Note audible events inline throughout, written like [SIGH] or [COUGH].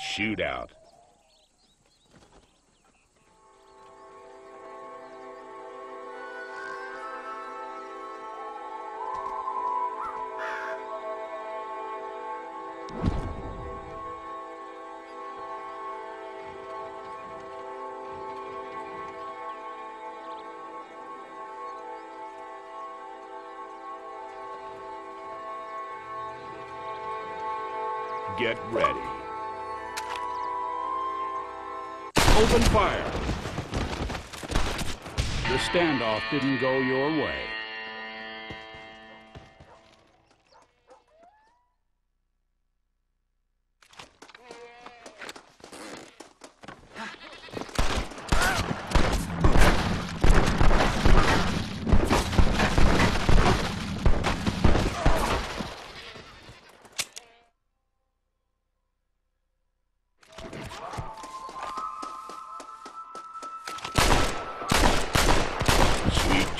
shootout. Get ready. Open fire. The standoff didn't go your way.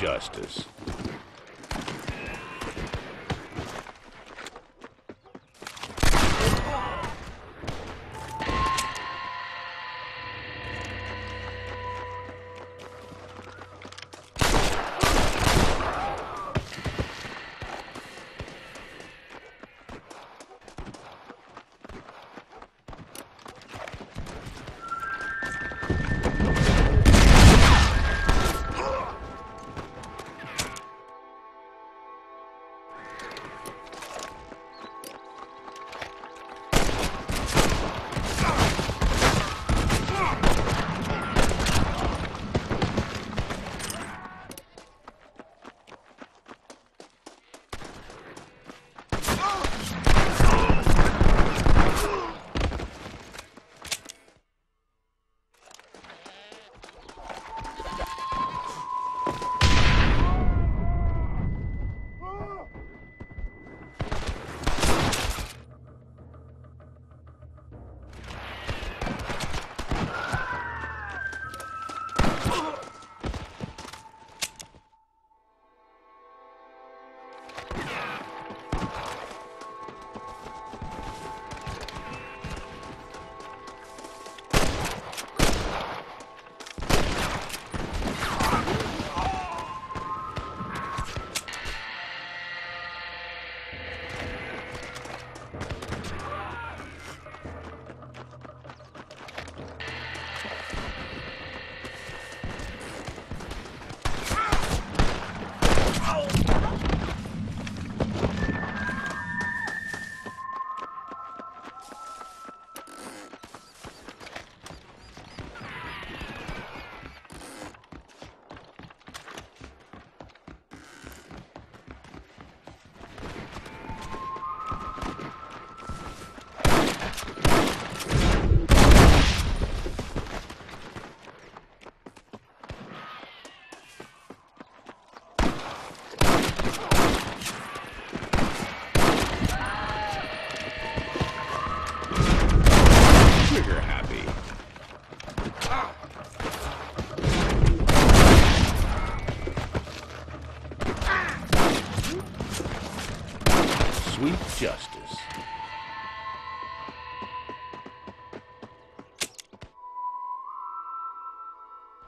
Justice.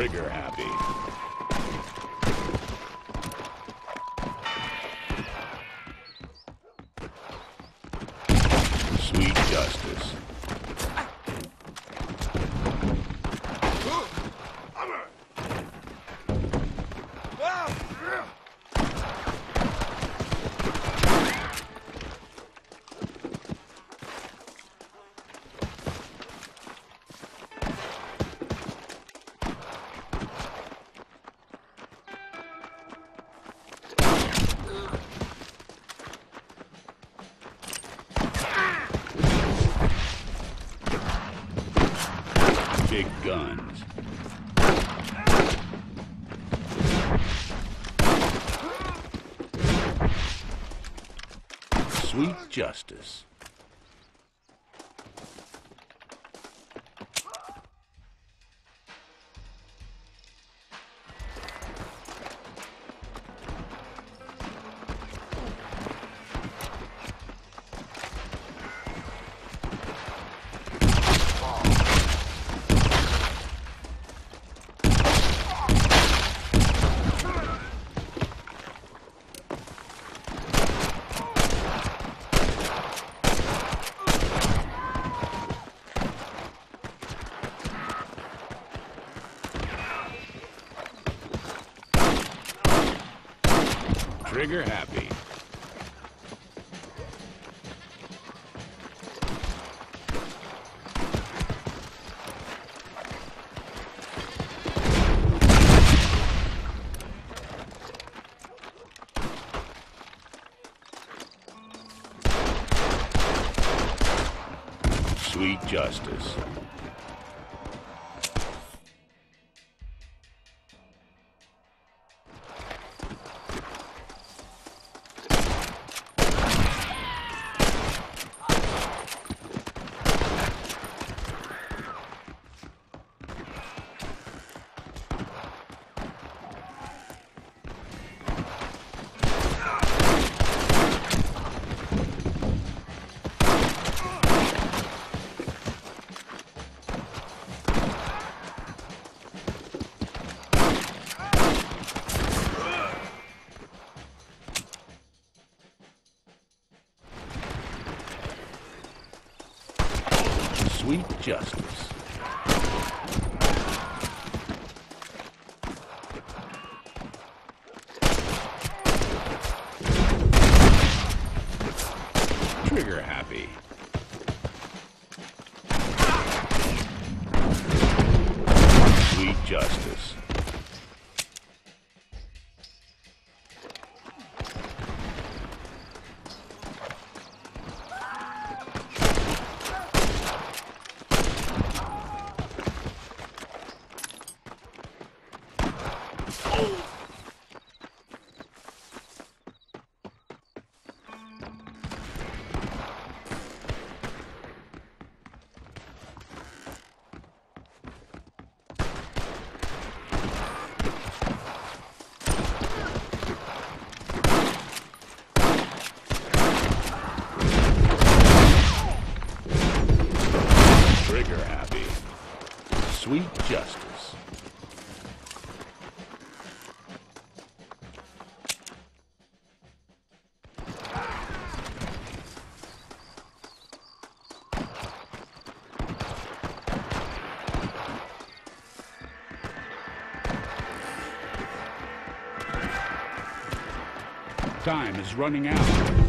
trigger happy. Big guns. Sweet justice. Trigger happy. Sweet justice. Trigger happy. Sweet justice. Justice. Time is running out.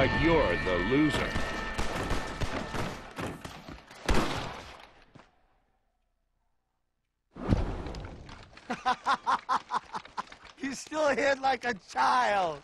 like you're the loser. [LAUGHS] you still hit like a child.